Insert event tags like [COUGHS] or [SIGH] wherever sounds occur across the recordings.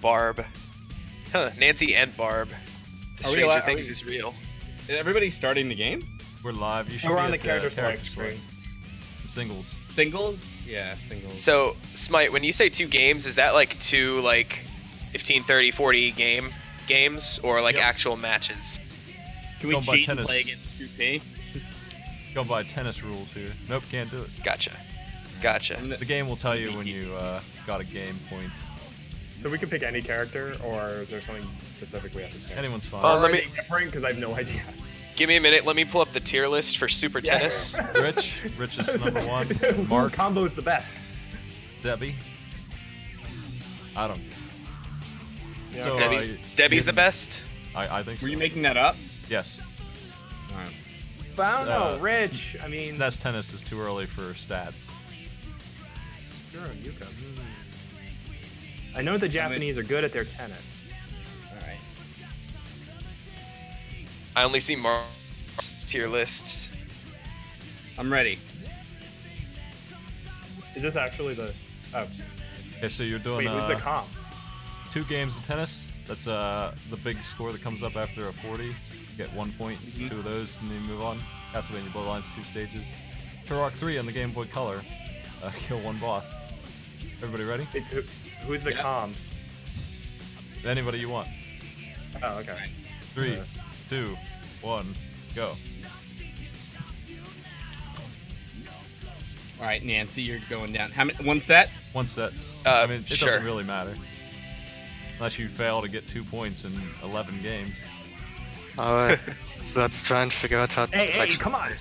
Barb. Huh, Nancy and Barb. The Are Stranger allowed- are Things we- is real. Is everybody starting the game? We're live. You should We're be on the character select screen. select. Singles. Singles? Yeah, singles. So, Smight, when you say two games, is that like two like 15, 30, 40 game games or like Yep. actual matches? Can we Going by cheat and tennis. play against 2P? Go by tennis rules here. Nope, can't do it. Gotcha. Gotcha. The game will tell you when you uh, got a game point. So we can pick any character, or is there something specific we have to pick? Anyone's fine. Uh, let are me- they different because I have no idea. Give me a minute. Let me pull up the tier list for Super Yeah. Tennis. [LAUGHS] Rich. Rich is number one. [LAUGHS] Who Mark. combo's the best. Debbie. I don't. Yeah. So, uh, Debbie's you Debbie's the best. I, I think Were so. you making that up? Yes. Alright. But I don't know, Uh, Rich. I mean, SNES tennis is too early for stats. Sure, Yuka. I know the Japanese are good at their tennis. Alright. I only see Mark's tier list. I'm ready. Is this actually the? Oh, Okay, so you're doing wait, who's the uh, comp? two games of tennis. That's uh the big score that comes up after a 40. You get one point, Mhm. two of those, and then you move on. Castlevania Bloodlines, two stages. Turok 3 on the Game Boy Color. Uh, [LAUGHS] kill one boss. Everybody ready? It's who, who's the Yeah. comp? Anybody you want. Oh, okay. Three, Uh, two, one, go. Alright, Nancy, you're going down. How many? One set? One set. Uh, I mean, it sure. doesn't really matter. Unless you fail to get two points in 11 games. Alright, [LAUGHS] so let's try and figure out how Hey, this hey, actually come on!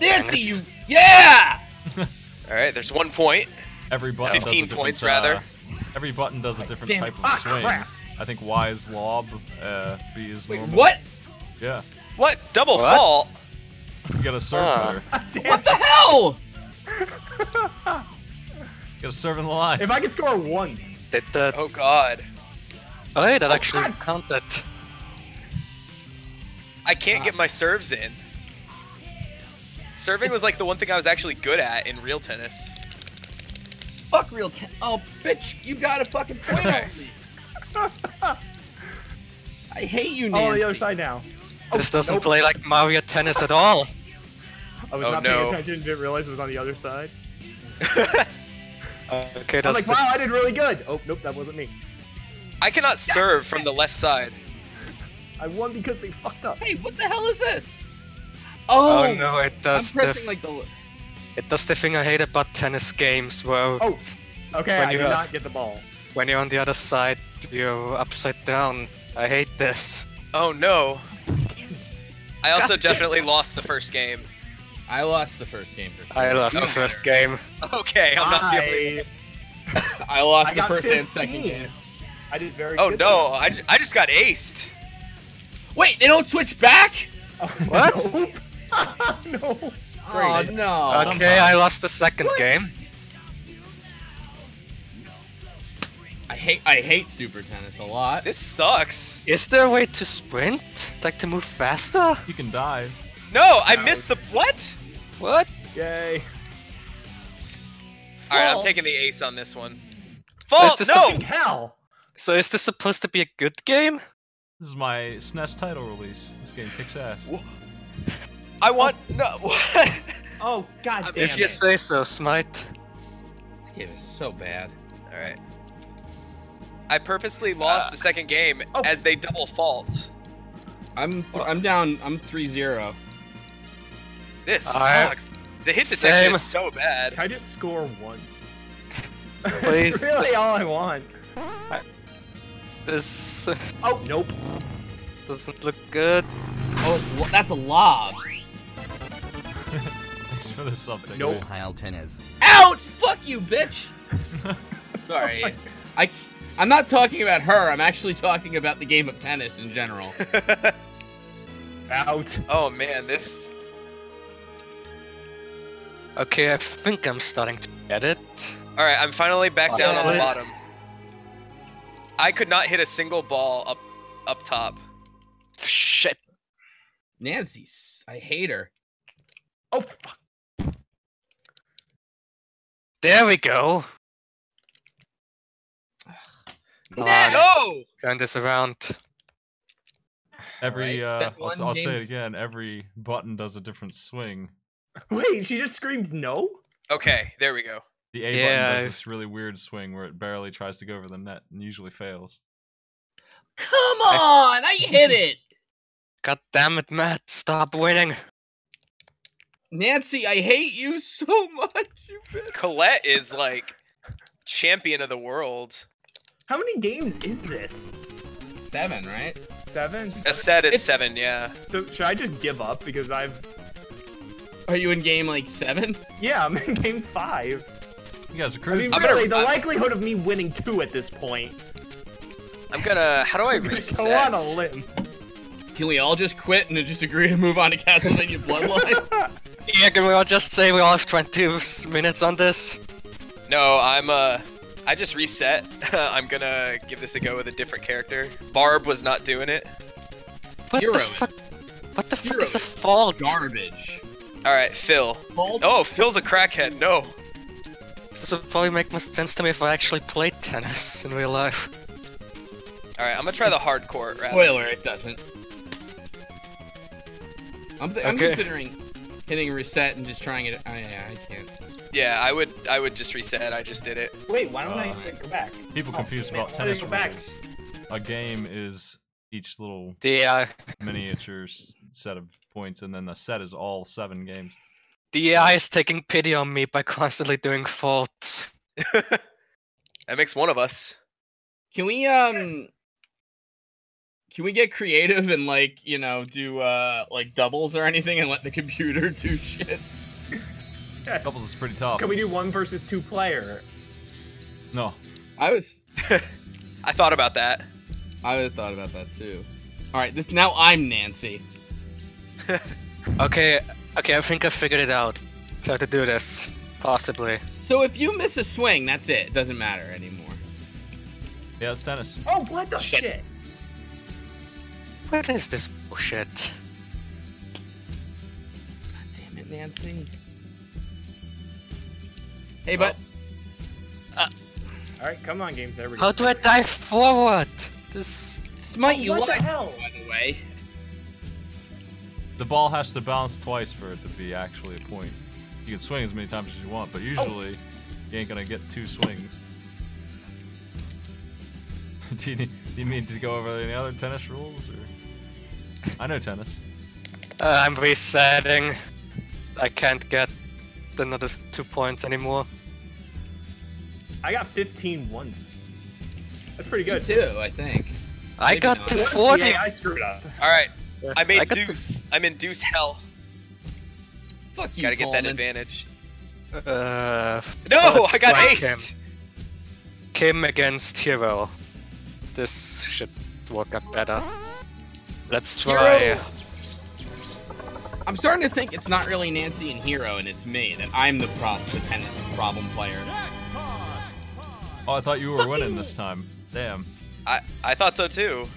Nancy, you. Yeah! [LAUGHS] All right, there's one point. Every button does a 15 different, points, uh, rather. Every button does a different Damn type it. of Ah, swing. crap. I think Y is lob, uh, B is Wait, what? Yeah, What? Double What? fault? you got a serve Ah. better. Damn. [LAUGHS] What the hell? You gotta serve in the line. If I could score once. did that. Oh God. Oh, hey, that Oh, actually God. counted. I can't get my serves in. Serving was like the one thing I was actually good at in real tennis. Fuck real ten. Oh, bitch, you got a fucking point on me. [LAUGHS] I hate you, Nancy. Oh, the other side now. Oh, This doesn't nope. play like Mario Tennis at all. I was Oh, not no. paying attention, didn't realize it was on the other side. [LAUGHS] Okay, I'm like, wow, I did really good. Oh, nope, that wasn't me. I cannot serve from the left side. I won because they fucked up. Hey, what the hell is this? Oh, Oh, no, it I'm does the like the. it does the thing I hate about tennis games where Oh, okay, When I you, did not get the ball. when you're on the other side, you're upside down. I hate this. Oh no. I [LAUGHS] also God definitely lost the first game. I lost the first game for sure. I lost the Okay. first game. Okay, I'm not the only. I, [LAUGHS] I lost I the first 15. and second game. I did very Oh good. no, I, I just got aced. Wait, they don't switch back? Oh, What? [LAUGHS] Nope. [LAUGHS] no. Oh Great. no. Okay, I lost the second game. I hate I hate Super Tennis a lot. This sucks. Is there a way to sprint? Like to move faster? You can dive. No, I No. missed the what? What? Yay. All right, I'm taking the ace on this one. So is Fault, this no. something- Hell. So is this supposed to be a good game? This is my SNES title release. This game kicks ass. Wha- I oh. want no. [LAUGHS] What? Oh god damn if you say so, Smight. This game is so bad. All right. I purposely lost uh, the second game Oh. as they double fault. I'm I'm down. I'm 3-0. This I- sucks. The hit detection Same. is so bad. Can I just score once? [LAUGHS] Please. That's really all I want. This Oh nope. doesn't look good. Oh, it's, that's a lob. Thanks for the something. Nope. Pile tennis. Out! Fuck you, bitch. [LAUGHS] Sorry. Oh I I'm not talking about her. I'm actually talking about the game of tennis in general. [LAUGHS] Out. oh man, this. Okay, I think I'm starting to get it. All right, I'm finally back down on the bottom. I could not hit a single ball up up top. Shit. Nancy's. I hate her. Oh fuck! There we go. Nah, No! Turn this around. Every, Alright, uh, I'll, I'll say it again. Every button does a different swing. Wait, she just screamed no. Okay, there we go. The A Yeah, button I- does this really weird swing where it barely tries to go over the net and usually fails. Come on! I hit it! [LAUGHS] God damn it, Matt! Stop winning. Nancy, I hate you so [LAUGHS] much. You. Colette is like champion of the world. How many games is this? Seven, right? Seven. A set is It's- seven, yeah. So should I just give up because I've? Are you in game like seven? Yeah, I'm in [LAUGHS] game five. You guys are I crazy. mean, I'm gonna- really, the I- likelihood of me winning two at this point. I'm gonna. How do I [LAUGHS] I'm reset? go on a limb. Can we all just quit and just agree to move on to Castlevania Bloodlines? Yeah, can we all just say we all have 20 s- minutes on this? No, I'm uh. I just reset. [LAUGHS] I'm gonna give this a go with a different character. Barb was not doing it. What Hero. the fuck? What the fuck is a fault? Garbage. All right, Phil. Fault? Oh, Phil's a crackhead. No. This would probably make more sense to me if I actually played tennis in real life. All right, I'm gonna try the hardcore route. Spoiler, it doesn't. I'm, th- I'm considering hitting reset and just trying it. Oh, yeah, I can't. Yeah, I would. I would just reset. I just did it. Wait, why don't Uh, I go back? People Oh, confused man, about why did I tennis go back? rules. A game is each little The miniature set of points, and then the set is all seven games. the AI is taking pity on me by [LAUGHS] constantly doing faults. [LAUGHS] That makes one of us. Can we um? Can we get creative and like you know do uh like doubles or anything and let the [LAUGHS] computer do shit? Yes. Doubles is pretty tough. Can we do one versus two player? No. I was [LAUGHS] I thought about that. I would have thought about that too. All right, this now I'm Nancy. [LAUGHS] Okay, okay, I think I figured it out. How to do this, possibly. So if you miss a swing, that's it. It doesn't matter anymore. Yeah, it's tennis. Oh, what the shit? What is this bullshit? God damn it, Nancy. Hey, but uh, uh, All right, come on, game. There we go. How do I dive forward? This. Smight Oh, you what the hell? by the way. The ball has to bounce twice for it to be actually a point. You can swing as many times as you want, but usually you ain't gonna get two swings. [LAUGHS] do, you, need- do you mean to go over any other tennis rules? Or I know tennis. Uh, I'm resetting. I can't get another two points anymore. I got 15 once. That's pretty Me good. too, I think. I Maybe got not. to 40. the AI screwed up. All right, I I made got to- deuce. I'm in deuce hell. Fuck you, Gotta get that advantage. Uh, No, I got try aced. Kim against Hero. This should work out better. Let's try. Hero. I'm starting to think it's not really Nancy and Hero, and it's me. That I'm the problem, the tennis problem player. Oh, I thought you were winning this time. Damn. I I thought so too.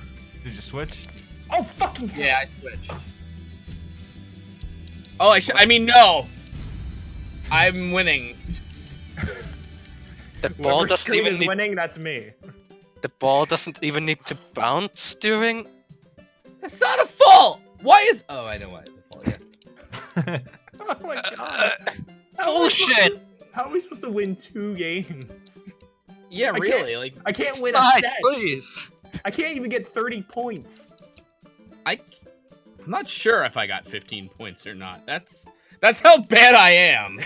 Did you switch? Oh, fucking hell. Yeah, I switched. Oh, I should. I mean, no. I'm winning. The ball Whoever doesn't even is need. winning, that's me. The ball doesn't even need to bounce during. That's not a fault. Why is? Oh, I know why it's a fault. Yeah. [LAUGHS] Oh my god. How are we supposed bullshit. How are we supposed to win two games? Yeah, I really. Like I can't win a set. please. I can't even get 30 points. I, I'm not sure if I got 15 points or not. That's that's how bad I am.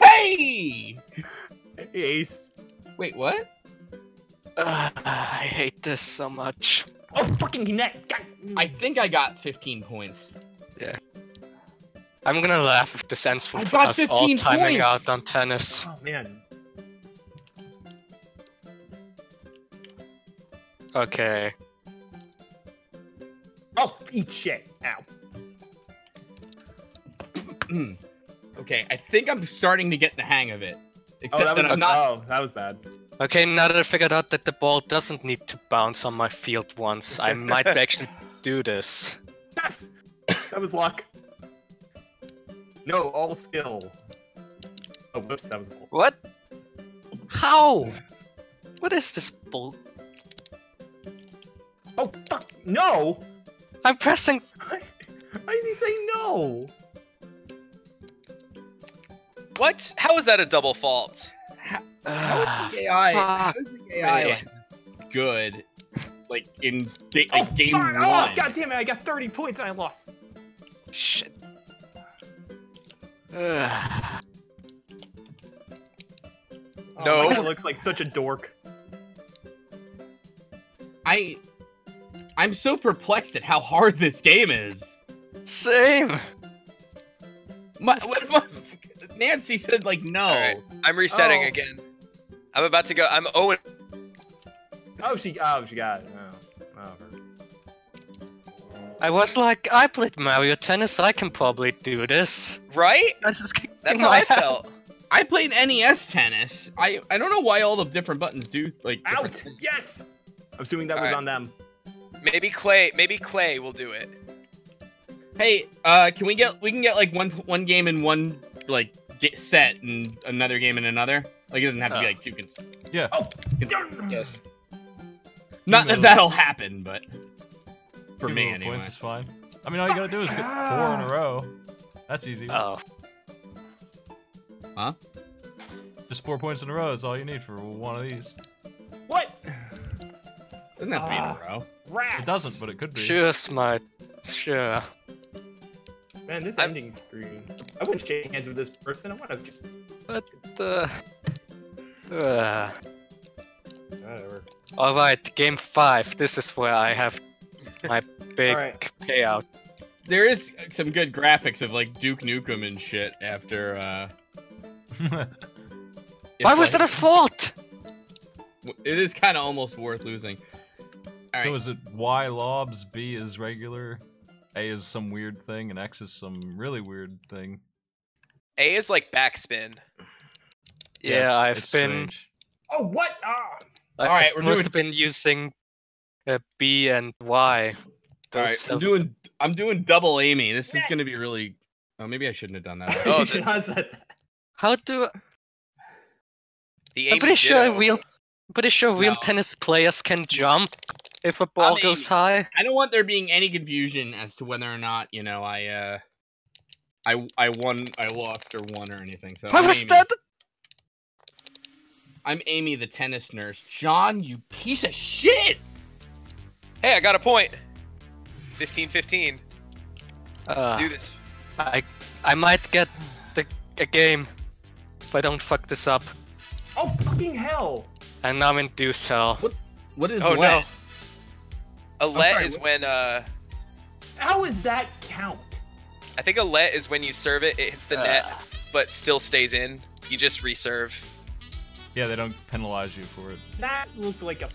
[LAUGHS] hey! Ace. Wait, what? Uh, I hate this so much. Oh, fucking net. I think I got 15 points. Yeah. I'm gonna laugh if this ends I with us all 15 timing points. out on tennis. Oh, man. Okay. Oh, eat shit. Ow. [CLEARS THROAT] okay, I think I'm starting to get the hang of it. Except Oh, that that, I'm not. oh, that was bad. Okay, now that I figured out that the ball doesn't need to bounce on my field once, I [LAUGHS] might actually do this. Yes! That was luck. No, all skill. Oh, whoops, that was a What? How? What is this bull? Oh, fuck! No! I'm pressing. Why is he saying no? What? How is that a double fault? How Ah, the AI? How fuck is the AI like, good? Like in ga- Oh, like game fuck! one. Oh, god damn it! I got 30 points and I lost. Shit. Ugh. Oh, No. my guy looks like such a dork. I I'm so perplexed at how hard this game is. Same. My, what, my, Nancy said like no. Alright. I'm resetting Oh. again. I'm about to go. I'm Owen. Oh, she. Oh, she got it. Oh, oh her. I was like, I played Mario Tennis. I can probably do this. Right? That's just That's how I head. felt. I played NES tennis. I I don't know why all the different buttons do like. different Out! things. Yes! I'm assuming that was Alright. on them. Maybe Clay. Maybe Clay will do it. Hey, uh, can we get we can get like one one game in one like get set and another game in another? Like it doesn't have to be Uh. like two. Cons- Yeah. Oh! Yes. Not that that'll happen, but for Two me anyway. points is fine. I mean, all you gotta do is get four in a row. That's easy. Oh, Huh? Just four points in a row is all you need for one of these. What? Doesn't have to be in Ah. a row. Rats! It doesn't, but it could be. sure, smart. Sure. Man, this I'm- ending screen. I wouldn't shake hands with this person. I want to just. What the? Uh, Whatever. all right, game five. This is where I have my [LAUGHS] big Alright. payout. There is some good graphics of like Duke Nukem and shit after. uh [LAUGHS] Why it's, was that a fault? It is kind of almost worth losing. so Alright. is it Y lobs, B is regular, A is some weird thing, and X is some really weird thing? A is like backspin. Yeah, it's- I've it's been. strange. Oh, what? Ah! I- Alright, I've we're mostly been using uh, B and Y. All Those right, I'm doing I'm doing double Amy. This is gonna be really. Oh, maybe I shouldn't have done that. [LAUGHS] Oh, should the- have said that. How do? The I'm pretty sure Ditto. real, pretty sure real No. tennis players can jump if a ball I'm goes high. I don't want there being any confusion as to whether or not you know I uh I I won I lost or won or anything. So Why I'm was Amy. that? I'm Amy the tennis nurse. John, you piece of shit. Hey, I got a point. 15-15. Uh, Let's do this. I I might get the a game if I don't fuck this up. Oh, fucking hell! And now I'm in deuce hell. What? What is Oh, no. Let? A let sorry, is what- when uh How is that count? I think a let is when you serve it, it hits the net Uh, but still stays in. You just reserve. Yeah, they don't penalize you for it. That looked like a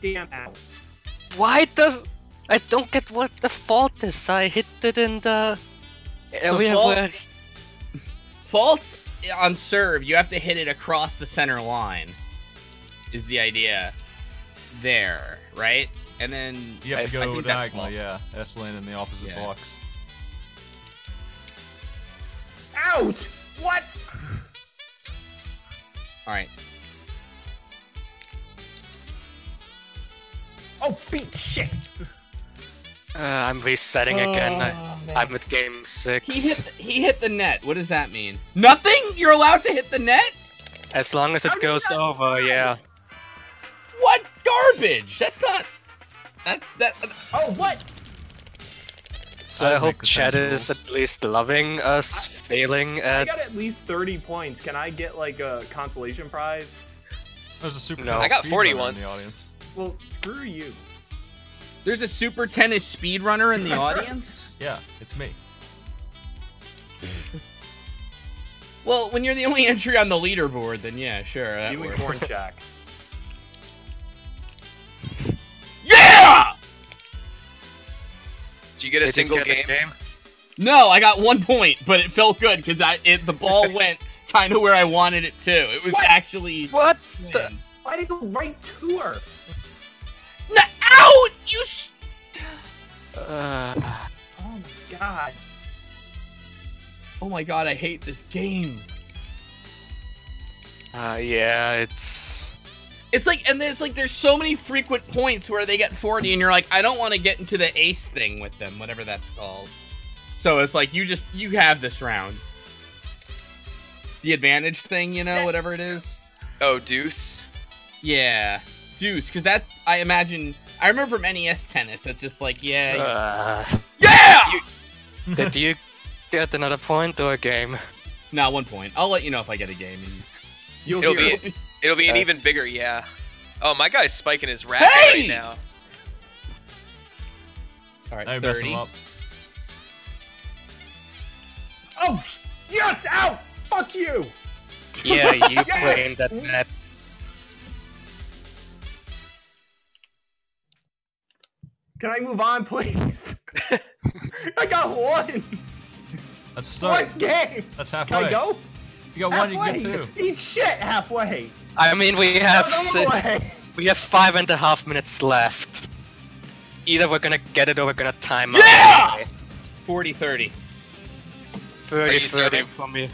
damn out. why does I don't get what the fault is? I hit it in the area fault- where Fault on serve, you have to hit it across the center line. Is the idea there, right? And then You have I- to I go think that's diagonal, fault. yeah. S lane in the opposite Yeah. box. Out! What? All right. Oh, beat shit! uh, I'm resetting again. I, Oh, man. I'm at game He six. hit the, he hit the net. What does that mean? Nothing? You're allowed to hit the net? As long as it did goes over, fly? yeah. What garbage? That's not. That's that. Oh, what? So I I hope the Chad is at least loving us failing at. I at. got at least 30 points. Can I get like a consolation prize? There's a super No. I got speedrunner 40 in the audience. Well, screw you. There's a super tennis speedrunner in the [LAUGHS] audience. Yeah, it's me. Well, when you're the only entry on the leaderboard, then yeah, sure. That You and. Corn [LAUGHS] Shack. You get a Did single get game? No, I got one point, but it felt good because I it the ball [LAUGHS] went kind of where I wanted it to. It was What? actually. What? the- Why did you go right to her? No, out! You. s- Uh, Oh my god. Oh my god, I hate this game. Uh, yeah, it's. It's like, and it's like, there's so many frequent points where they get 40, and you're like, I don't want to get into the ace thing with them, whatever that's called. So it's like, you just, you have this round. The advantage thing, you know, whatever it is. Oh, Deuce. Yeah. Deuce, because that, I imagine, I remember from NES tennis, it's just like, yeah. Uh, yeah! did you get another point or a game? No, one point. I'll let you know if I get a game. And... You'll It'll hear be [LAUGHS] it'll be an Uh, even bigger yeah. Oh, my guy's spiking his racket Hey! right now. All right, Now you mess 30. him up. Oh, yes! Ow! Fuck you! Yeah, [LAUGHS] you Yes! playing that map. Can I move on, please? [LAUGHS] [LAUGHS] I got one! That's a start. One game! That's Can halfway. I go? You got one, you get two. Eat shit halfway! I mean, we have si- we have five and a half minutes left. Either we're gonna get it or we're gonna time Yeah! out. 40 30. 30 you 30 starting? for me.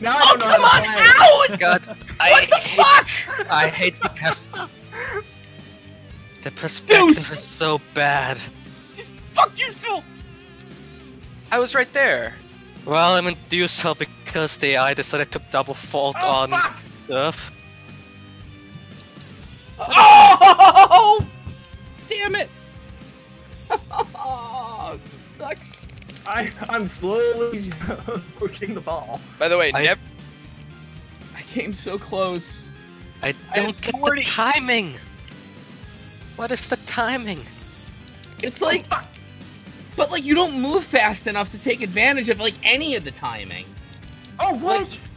Now I Oh, don't know come how on, to play. out! God, I What the hate, fuck? I hate the pers- The perspective Deuce! is so bad. Just fuck yourself! I was right there. Well, I'm induced help because the AI decided to double fault Oh, on fuck! stuff. Oh! [LAUGHS] Damn it! [LAUGHS] Oh, sucks. I, I'm slowly [LAUGHS] pushing the ball. By the way, I- nev- I came so close. I I don't have get 40. the timing. What is the timing? It's like, oh, but like you don't move fast enough to take advantage of like any of the timing. Oh, what?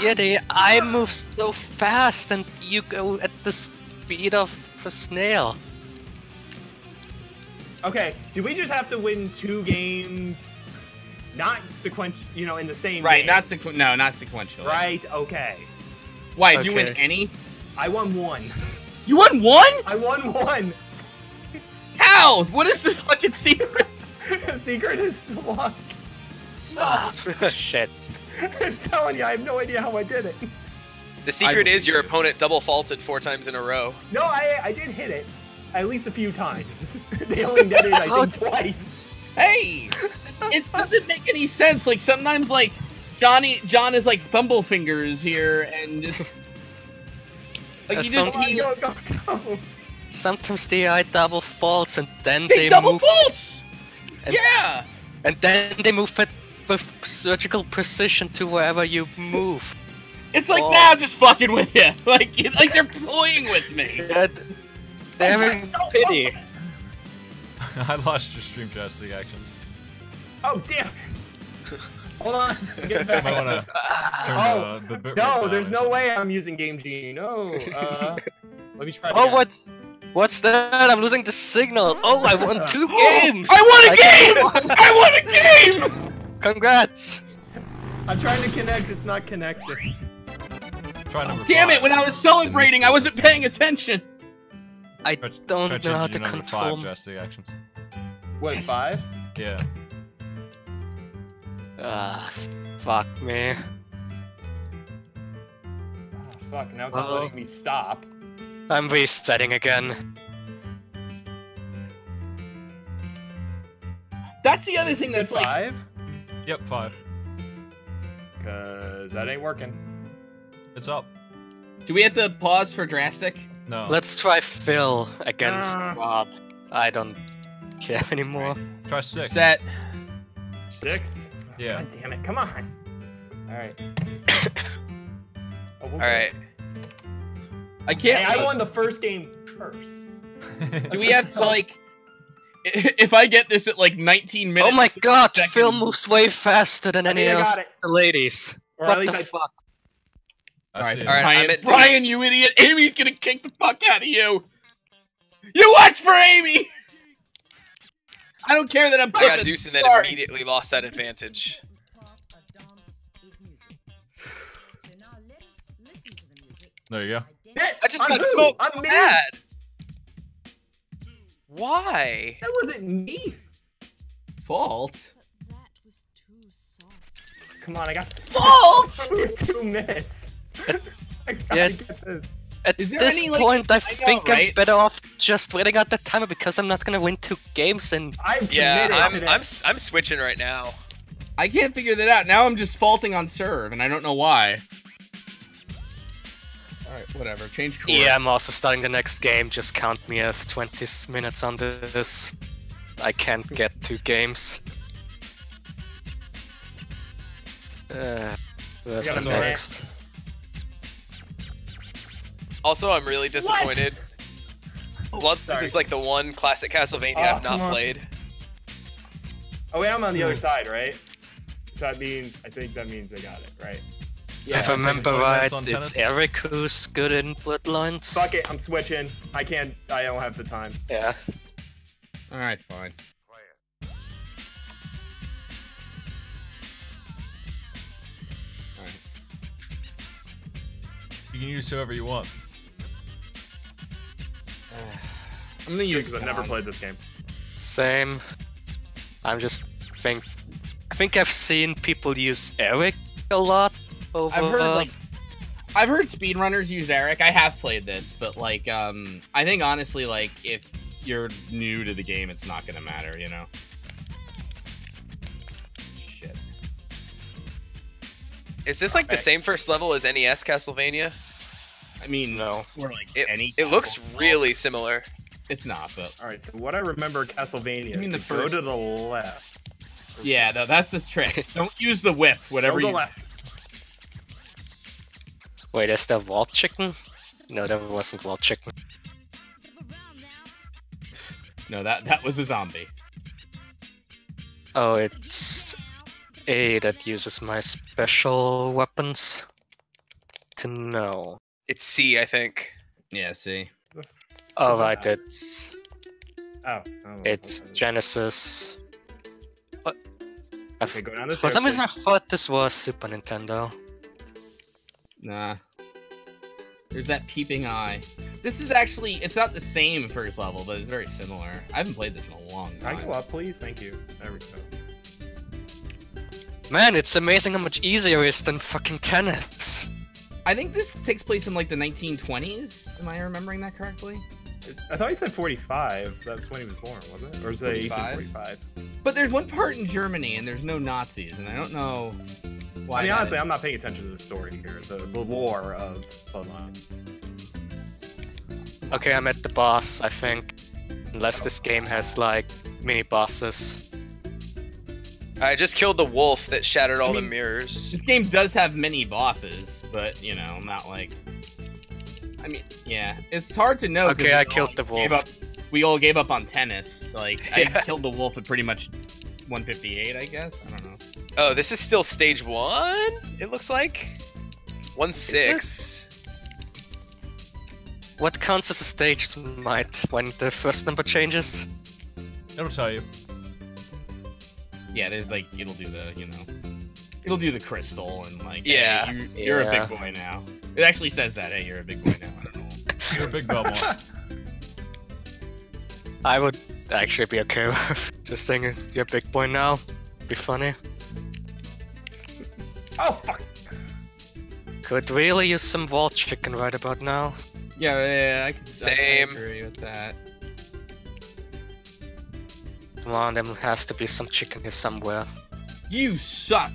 Yeah, the AI moves so fast, and you go at the speed of a snail. Okay, do we just have to win two games? Not sequential, you know, in the same Right, game. not sequ- no, not sequential. Right, okay. Why? Did you win any? I won one. You won one? I won one! How? What is the fucking secret? The [LAUGHS] secret is luck. Ah, [LAUGHS] shit. it's telling you, I have no idea how I did it. the secret is your opponent double faulted four times in a row. No, I I did hit it. At least a few times. [LAUGHS] they only netted, I How- think, twice. Hey, it doesn't make any sense. Like sometimes, like Johnny, John is like fumble fingers here, and just like you some- just Come on, he, go, go, go. Sometimes the AI double faults, and then they they double move, faults. And- Yeah, and then they move it with surgical precision to wherever you move. it's like Oh. nah, I'm just fucking with you. [LAUGHS] Like it's like they're playing with me. [LAUGHS] Yeah, th- They're having Oh, pity. [LAUGHS] I lost your stream joystick actions. Oh, damn. Hold on. Get back. Might wanna turn Oh, the, the bit No, there's no way I'm using Game Genie. No. Uh, let me try. Oh, again. what's what's that? I'm losing the signal. Oh, I won [LAUGHS] two [GASPS] games. I won a I game. [LAUGHS] I won a game. Congrats. I'm trying to connect. It's not connecting. Try number Damn it! When I was celebrating, I wasn't paying attention. I don't try know how to control. Five joystick actions. What Yes. five? Yeah. Ah, fuck me. Oh, fuck. Now it's not letting me stop. I'm resetting again. That's the other thing Is it that's like. five. Yep, five. Cause that ain't working. It's up. Do we have to pause for drastic? No. Let's try Phil against Ah. Rob. I don't care [LAUGHS] anymore. Try six. Set. Six. Yeah. God damn it! Come on. All right. [COUGHS] Oh, we'll All go. right. I can't. Hey, I won the first game first. [LAUGHS] Do we have to like? [LAUGHS] If I get this at like 19 minutes. Oh my god, seconds- Phil moves way faster than I any of the ladies. Or what the I fuck? I all right, all right, Brian, I'm at Brian, you idiot! Amy's gonna kick the fuck out of you. You watch for Amy. I don't care that I'm. I got deuce and then Sorry. immediately lost that advantage. There you go. I just got who? smoked I'm mad. Why? That wasn't me. Fault. Come on, I got Fault. [LAUGHS] we have two minutes. [LAUGHS] I gotta Yeah. get this. At this any, like- point, I, I know, think right? I'm better off just waiting out the timer because I'm not gonna win two games and I'm Yeah, committed I'm to I'm this. s- I'm switching right now. I can't figure that out. Now I'm just faulting on serve, and I don't know why. All right, whatever. Change course. yeah, I'm also starting the next game. Just count me as 20 minutes on this. I can't get two games. Uh, where's the know. next? Also, I'm really disappointed. Bloodlines sorry. is like the one classic Castlevania Oh, I've not played. Oh wait, I'm on the other side, right? So that means I think that means I got it, right? Yeah, if I remember 20 right, it's? Eric who's good in Bloodlines. Fuck it, I'm switching. I can't. I don't have the time. Yeah. All right, fine. All right. You can use whoever you want. I'm gonna use. Because I've never played this game. Same. I'm just think. I think I've seen people use Eric a lot over. I've heard like. I've heard speedrunners use Eric. I have played this, but like, um, I think honestly, like, if you're new to the game, it's not gonna matter, you know. Shit. Is this like the same first level as NES Castlevania? I mean, No. or like It, any. it looks Castle- really similar. It's not, but All right. So what I remember Castlevania You mean is the to go to the left. yeah, no, that's the trick. [LAUGHS] Don't use the whip. Whatever Go to you. the left. Wait, is that wall chicken? No, there wasn't wall chicken. No, that that was a zombie. Oh, it's A that uses my special weapons. To know. It's C, I think. Yeah. C. Oh that? right, it's Oh. oh it's okay. Genesis. What? Okay, go down this for some reason, I thought this was Super Nintendo. Nah. There's that peeping eye. This is actually, it's not the same first level, but it's very similar. I haven't played this in a long Can I time. go up, please? Thank you. There we go. Man, it's amazing how much easier it is than fucking tennis. I think this takes place in like the 1920s. Am I remembering that correctly? I thought you said 45. That's when he was born, wasn't it? Or is it 45? 1845? But there's one part in Germany and there's no Nazis, and I don't know why. I mean, honestly, is. I'm not paying attention to the story here, the, the lore of Bloodlines. Okay, I'm at the boss, I think. Unless this oh. game has like mini bosses. I just killed the wolf that shattered all I mean- the mirrors. This game does have mini bosses, but you know, not like. I mean, yeah, it's hard to know. Okay, I killed the gave wolf. up- we all gave up on tennis. Like, I Yeah. killed the wolf at pretty much 158, I guess. I don't know. Oh, this is still stage one. It looks like one six. What counts as a stage might when the first number changes? It'll tell you. Yeah, there's like it'll do the you know, it'll do the crystal and like Yeah. hey, you, you're a big boy now. It actually says that. Hey, you're a big boy now. I don't know. You're a big Belmont. [LAUGHS] I would actually be okay with [LAUGHS] just saying you're a big boy now. Be funny. Oh, fuck! Could really use some wall chicken right about now. Yeah, yeah, I can I Same. can agree with that. Come on, there has to be some chicken here somewhere. You suck.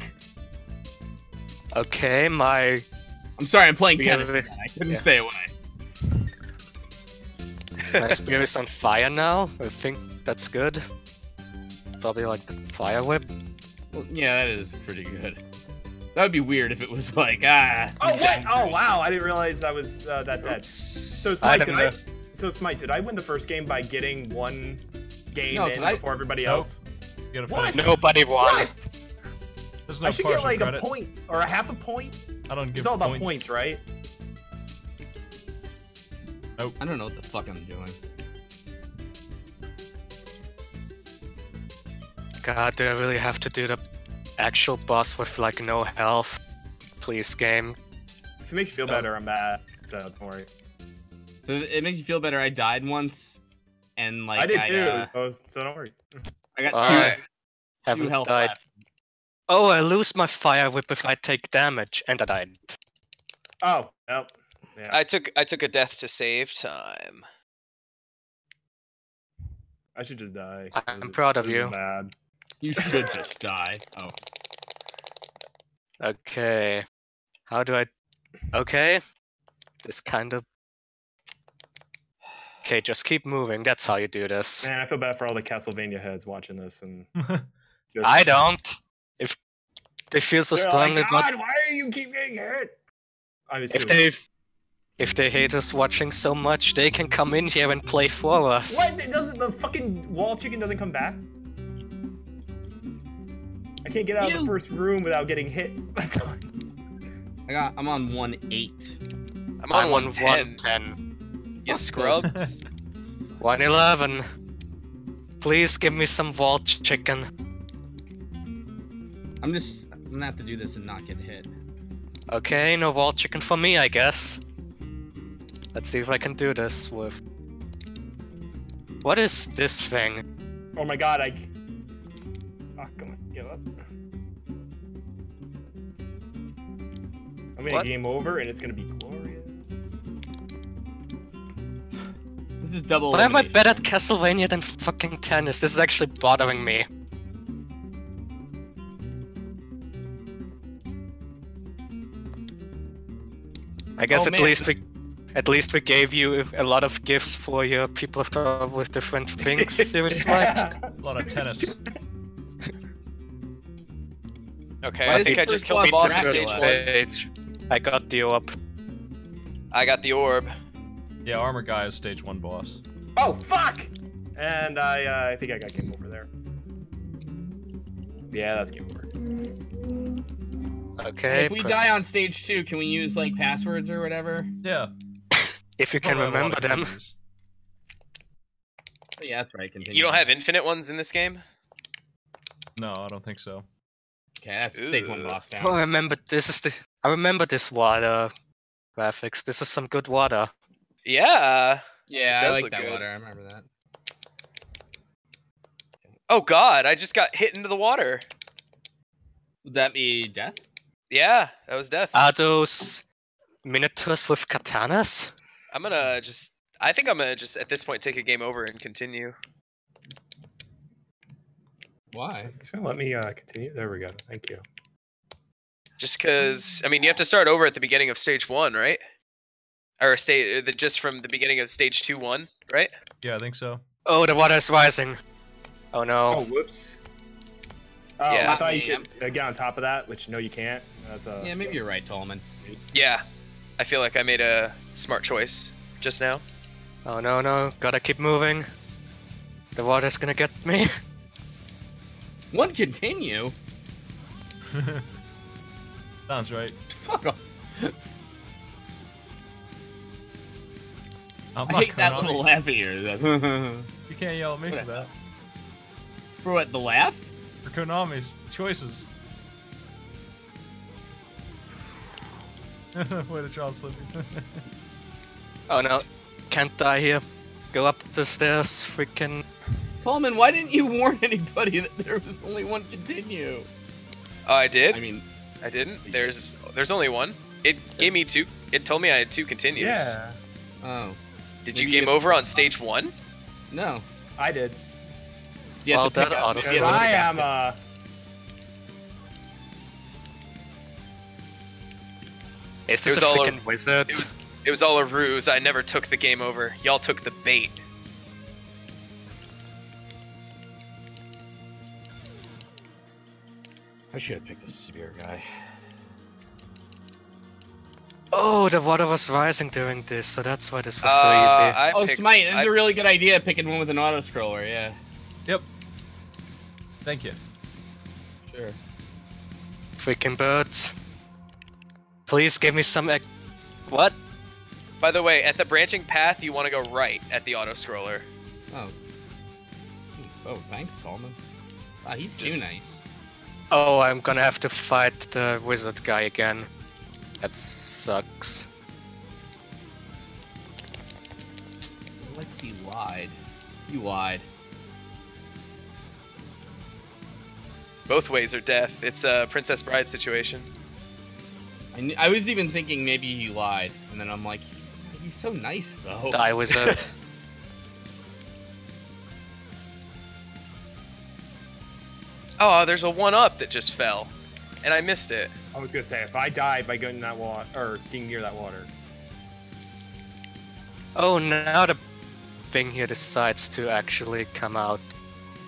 Okay, my I'm sorry, I'm playing Yeah, tennis. but- I couldn't yeah. stay away. My spear is on fire now. I think that's good. Probably like the fire whip. Well, yeah, that is pretty good. That would be weird if it was like ah. Oh, what? down Oh, three. wow, I didn't realize I was uh, that dead. So, I Smight, did don't I, so, Smight, did I win the first game by getting one game No, in 'cause I- before everybody Nope. else? You What? Nobody won. What? There's no I should get like credit. a point or a half a point. I don't give It's all about points. points, right? I don't know what the fuck I'm doing. God, do I really have to do the actual boss with like no health? Please, game. If it makes you feel No. better, I'm bad. So don't worry. So it makes you feel better. I died once, and like I did too. uh, oh, so don't worry. I got All two. right. Haven't health died. left. Oh, I lose my fire whip if I take damage, and I died. Oh, nope. Yeah. I took I took a death to save time. I should just die. I'm This proud of this is you. Bad. You should just die. Oh. Okay. How do I... Okay. This kind of... Okay, just keep moving. That's how you do this. Man, I feel bad for all the Castlevania heads watching this and [LAUGHS] just, I don't. If they feel so They're strongly like, about... God, why are you keep getting hit? I'm If assuming. they... If they hate us watching so much, they can come in here and play for us. What? It doesn't the fucking wall chicken doesn't come back? I can't get out of the first room without getting hit. [LAUGHS] I got. I'm on one eight. I'm on I'm on 110. 110. You scrubs. [LAUGHS] 111. Please give me some vault chicken. I'm just. I'm gonna have to do this and not get hit. Okay, no vault chicken for me, I guess. Let's see if I can do this with... What is this thing? oh my god, I. Fuck, I'm ah, gonna give up. I'm gonna What? game over and it's gonna be glorious. This is double. Why am I better at Castlevania than fucking tennis? This is actually bothering me. I guess Oh, at man. least we, at least we gave you a lot of gifts for your people of trouble with different things. Series Smight. [LAUGHS] A lot of tennis. [LAUGHS] Okay, Why I think I just killed the boss boss stage one. Stage. I got the orb. I got the orb. Yeah, armor guy is stage one boss. Oh fuck! And I, uh, I think I got game over there. Yeah, that's game over. Okay. if we press- die on stage two, can we use like passwords or whatever? Yeah. If you can probably have a lot remember them. characters. Oh, yeah, that's right. Continue. You don't have infinite ones in this game? No, I don't think so. Okay, that's stage one boss down. Oh, I remember this is the. I remember this water graphics. This is some good water. Yeah. yeah, I like that good. water. I remember that. Oh god, I just got hit into the water. Would that be death? Yeah, that was death. Are those minotaurs with katanas? I'm gonna just. I think I'm gonna just at this point take a game over and continue. Why? Is this gonna let me uh, continue? There we go. Thank you. Just because, I mean, you have to start over at the beginning of stage one, right? Or stage, just from the beginning of stage two, one, right? Yeah, I think so. Oh, the water is rising. Oh no. Oh, whoops. Oh, Yeah. I thought you could uh, get on top of that, which no, you can't. That's uh, Yeah, maybe you're right, Tolman. oops. Yeah. I feel like I made a smart choice just now. Oh no, no. Gotta keep moving. The water's gonna get me. [LAUGHS] One continue. [LAUGHS] Sounds right. Fuck off. I'm I hate that Konami. little laugh of yours. [LAUGHS] You can't yell at me for that. For what? The laugh? For Konami's choices. Way to John Slippy. Oh no. Can't die here. Go up the stairs. Freaking. Tolman, why didn't you warn anybody that there was only one continue? Oh, I did? I mean, I didn't? There's there's only one. It gave me two. It told me I had two continues. Yeah, oh Did you game you- over on stage one? no. I did. You have Well, to pick that auto you Because have to scroll. I am it. Is this was a all a- wizard? It was it was all a ruse. I never took the game over. Y'all took the bait. I should have picked the spear guy. Oh, the water was rising during this, so that's why this was Uh, so easy. I oh, picked, Smight, this I- is a really good idea picking one with an auto scroller. Yeah, yep. Thank you. sure. Freaking birds. Please give me some. Ec- what? By the way, at the branching path, you want to go right at the auto scroller. Oh. Oh, thanks, Tolman. Wow, ah, he's Just- too nice. Oh, I'm gonna have to fight the wizard guy again. That sucks. Let's see, wide. You wide. Both ways are death. It's a Princess Bride situation. I, I was even thinking maybe he lied, and then I'm like, he's so nice though. Die wizard. Uh, [LAUGHS] oh, there's a one up that just fell, and I missed it. I was gonna say if I died by going in that water or being near that water. oh, now the thing here decides to actually come out.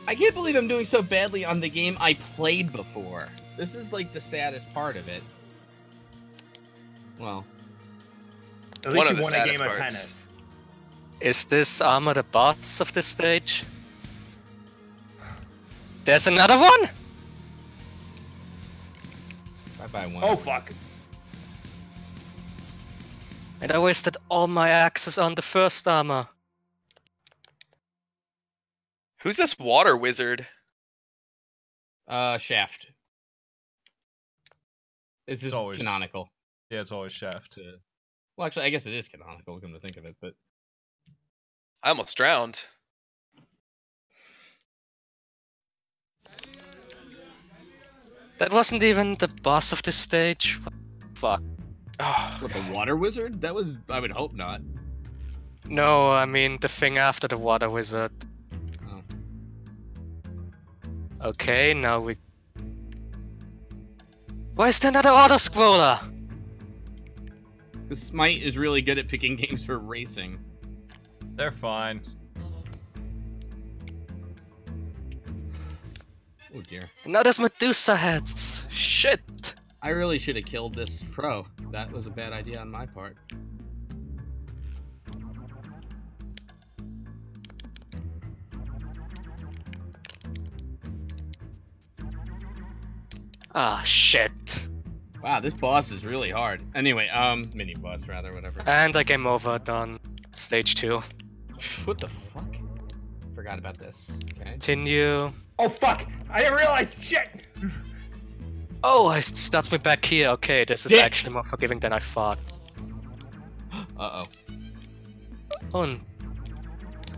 I can't believe I'm doing so badly on the game I played before. This is like the saddest part of it. Well, At least of you the won a game saddest of tennis. Is this armor the boss of this stage? There's another one? bye bye one. Oh fuck! And I wasted all my axes on the first armor. Who's this water wizard? Uh, Shaft. It's just always- canonical. Yeah, it's always Shaft. to- Well, actually, I guess it is canonical. Come to think of it, but I almost drowned. That wasn't even the boss of this stage. Fuck. Oh, what the water wizard? That was. I would hope not. No, I mean the thing after the water wizard. Oh. Okay, now we. Why is there another auto scroller? Because Smight is really good at picking [LAUGHS] games for racing. They're fine. Oh dear. Now there's Medusa heads. Shit. I really should have killed this pro. That was a bad idea on my part. Ah, shit. Wow, this boss is really hard. Anyway, um, mini boss rather, whatever. And I game over done stage two. [LAUGHS] What the fuck? Forgot about this. Okay. Continue. Oh fuck! I didn't realize shit. Oh, it starts me back here. Okay, this is Dick. actually more forgiving than I thought. [GASPS] Uh oh. Oh, n-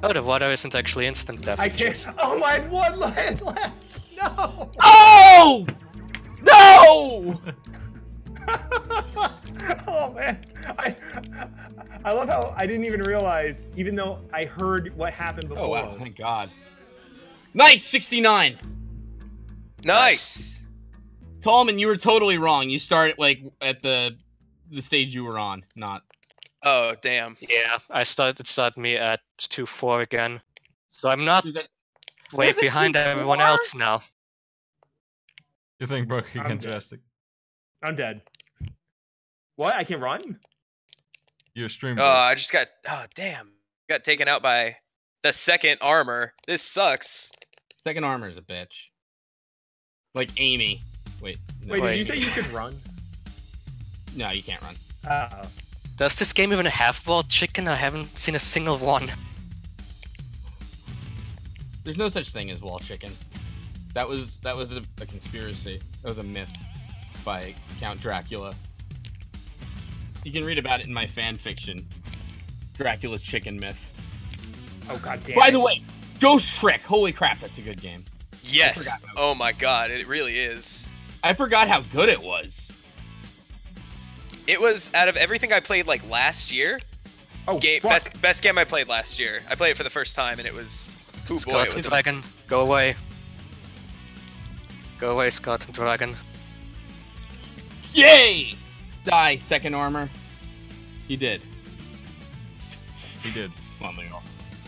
oh the water isn't actually instant death. I it's just- can't. Oh my! One life [LAUGHS] left. No. Oh! No! [LAUGHS] [LAUGHS] oh man, I I love how I didn't even realize, even though I heard what happened before. Oh wow! Thank God. Nice, 69. nice. Tallman, you were totally wrong. You started like at the the stage you were on, not. Oh damn. Yeah, I started it started me at 2-4 again. So I'm not that- way Was behind everyone else now. You think broke I'm again, dead. I'm dead. What? I can run? You're a stream. Oh, I just got. Oh damn. Got taken out by the second armor. This sucks. Second armor is a bitch. Like Amy. Wait. No, Wait, did Wait. you say you could run? [LAUGHS] no, you can't run. Oh. Does this game even have wall chicken? I haven't seen a single one. There's no such thing as wall chicken. That was that was a, a conspiracy. That was a myth by Count Dracula. You can read about it in my fan fiction, Dracula's Chicken Myth. Oh god damn. By it. the way, Ghost Trick. Holy crap, that's a good game. Yes. Oh my god, it really is. I forgot how good it was. It was out of everything I played like last year. oh, Game fuck. best best game I played last year. I played it for the first time and it was. Oh boy, it and was. A, Dragon, go away. Go away, Scott and Dragon. Yay! Die, second armor. He did. He did. Well, they all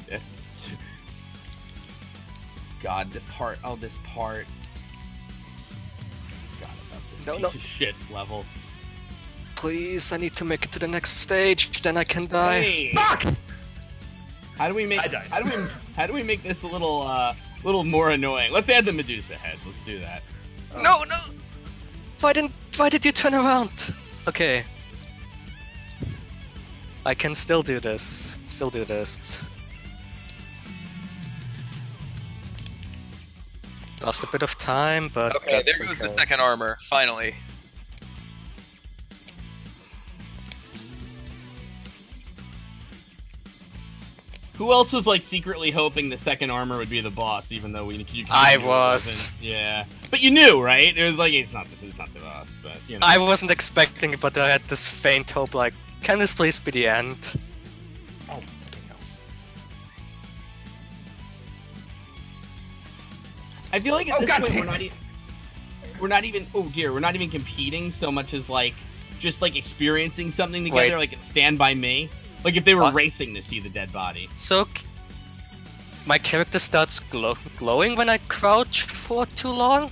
did. God, the part. Oh, this part. God, about this No, piece no. of shit level. Please, I need to make it to the next stage, then I can die. Hey! Fuck! How do we make? I died. How do we? How do we make this a little, uh, little more annoying? Let's add the Medusa heads. Let's do that. No, no! Why didn't? Why did you turn around? Okay. I can still do this. Still do this. Lost a bit of time, but okay, there goes okay. the second armor. Finally. Who else was like secretly hoping the second armor would be the boss, even though we you I was. wasn't? Yeah, but you knew, right? It was like it's not this, it's not the boss, but you know. I wasn't expecting it, but I had this faint hope like, can this please be the end? Oh, there we go. I feel like at Oh, this God point we're not it. even we're not even oh dear we're not even competing so much as like just like experiencing something together Wait. like Stand by Me. Like if they were What? racing to see the dead body. So, my character starts glow- glowing when I crouch for too long?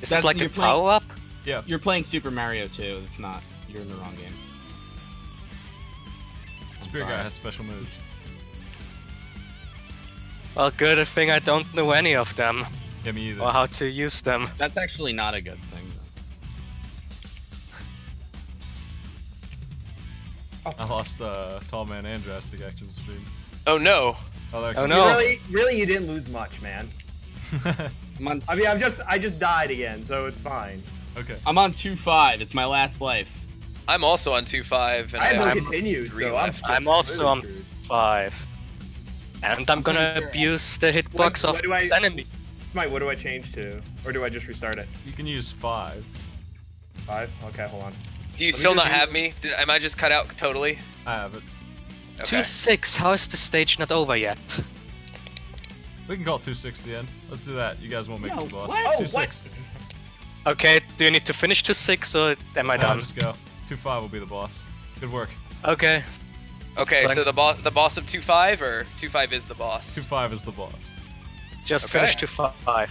Is That's- this like a you're playing- power up? Yeah. You're playing Super Mario 2. It's not. You're in the wrong game. Spirit sorry. guy has special moves. Well, good thing I don't know any of them, Yeah, me either. or how to use them. That's actually not a good thing. I lost uh, Tall Man and Drastic Action stream. Oh no. Oh, Oh, no. Really, really, you didn't lose much, man. [LAUGHS] I'm on. I mean, I'm just, I just died again, so it's fine. okay. I'm on two five. It's my last life. I'm also on two five, and I have no I, I'm- continues, three so I'm. I'm also on- screwed. Five. And I'm gonna sure- abuse the hitbox What- of what do I- this enemy. Smight, what do I change to, or do I just restart it? You can use five. Five. Okay, hold on. Do you Let still not have me? Did, am I just cut out totally? I have it. Okay. 2-6, how is the stage not over yet? We can call 2-6 the end. Let's do that. You guys won't make no, the boss. 2-6. Okay, do you need to finish 2-6 or am I no, done? just go. 2-5 will be the boss. Good work. Okay. Okay, so, so the boss the boss of 2-5 or 2-5 is the boss? 2-5 is the boss. Just okay. finish 2-5.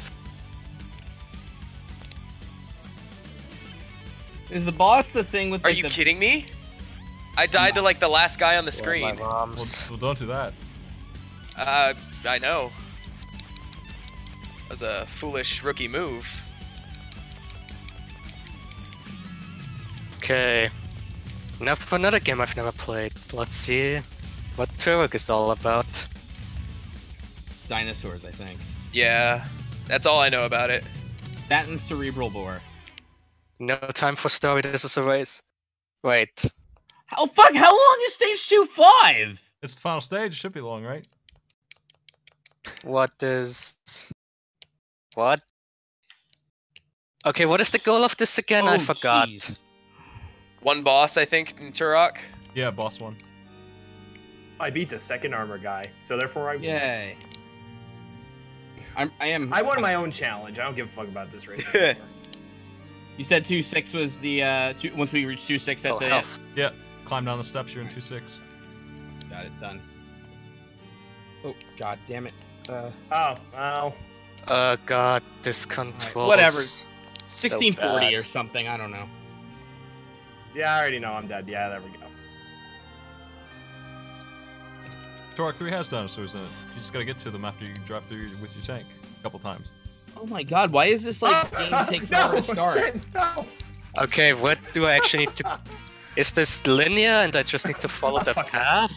Is the boss the thing with? Are like, you the... kidding me? I died to like the last guy on the screen. My Well, well, don't do that. Uh, I know. That was a foolish rookie move. Okay. Now for another game I've never played. Let's see what Turok is all about. Dinosaurs, I think. Yeah, that's all I know about it. That and Cerebral Bore. No time for story, this is a race. Wait. How fuck? How long is stage two five? It's the final stage. Should be long, right? What is... What? Okay, what is the goal of this again? I Oh, forgot. jeez. One boss, I think, in Turok. Yeah, boss one. I beat the second armor guy, so therefore I. won. Yay. I'm. I am. I won my own challenge. I don't give a fuck about this race. [LAUGHS] anymore. You said two six was the uh. Two, once we reach two six, that's Oh, it. health. Climb down the steps. You're in 2-6. Got it done. Oh god damn it. Uh, oh, well. Oh god, this controls... whatever. so 1640 or something. I don't know. Yeah, I already know I'm dead. Yeah, there we go. Turok 3 has dinosaurs in it. You just gotta get to them after you drive through with your tank a couple times. Oh my god, why is this like [LAUGHS] game take forever no, to start? shit, no. Okay, what do I actually need to... [LAUGHS] Is this linear and I just need to follow the path?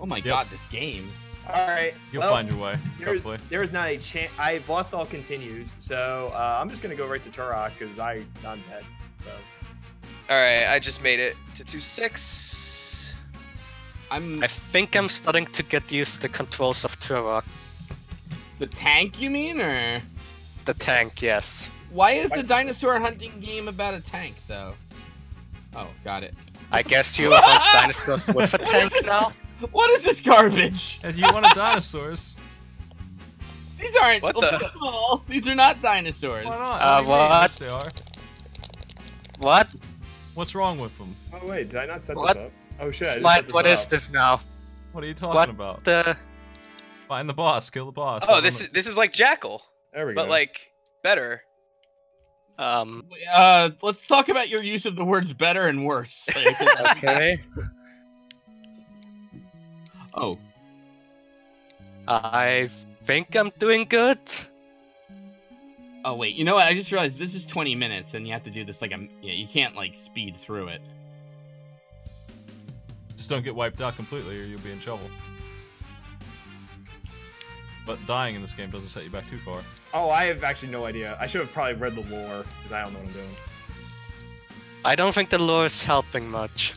Oh my Yep. god, this game. All right. You'll well, find your way, There's, hopefully. there is not a chance. I've lost all continues, so uh, I'm just gonna go right to Turok because I I'm dead. So All right, I just made it to two six. I'm I think I'm starting to get used to the controls of Turok. The tank, you mean, or The tank, yes. why is the dinosaur hunting game about a tank though? Oh, got it. I guess you hunt dinosaurs with a [LAUGHS] What is tank this? now? What is this garbage? If you wanted dinosaurs, [LAUGHS] These aren't. What well, the- first [LAUGHS] of all, these are not dinosaurs. why not? Uh, What do you mean? what? They are. What? What's wrong with them? oh wait, did I not set What? this up? Oh shit! I set Smight, this what is up. this now? What are you talking What about? the... Find the boss, kill the boss. Oh, this don't is this is like Jackal, There we go. but like better. Um, Uh, let's talk about your use of the words better and worse. [LAUGHS] okay. oh, I think I'm doing good. oh wait. You know what? I just realized this is 20 minutes, and you have to do this like a. Yeah, you can't like speed through it. Just don't get wiped out completely, or you'll be in trouble. But dying in this game doesn't set you back too far. oh, I have actually no idea. I should have probably read the lore because I don't know what I'm doing. I don't think the lore is helping much.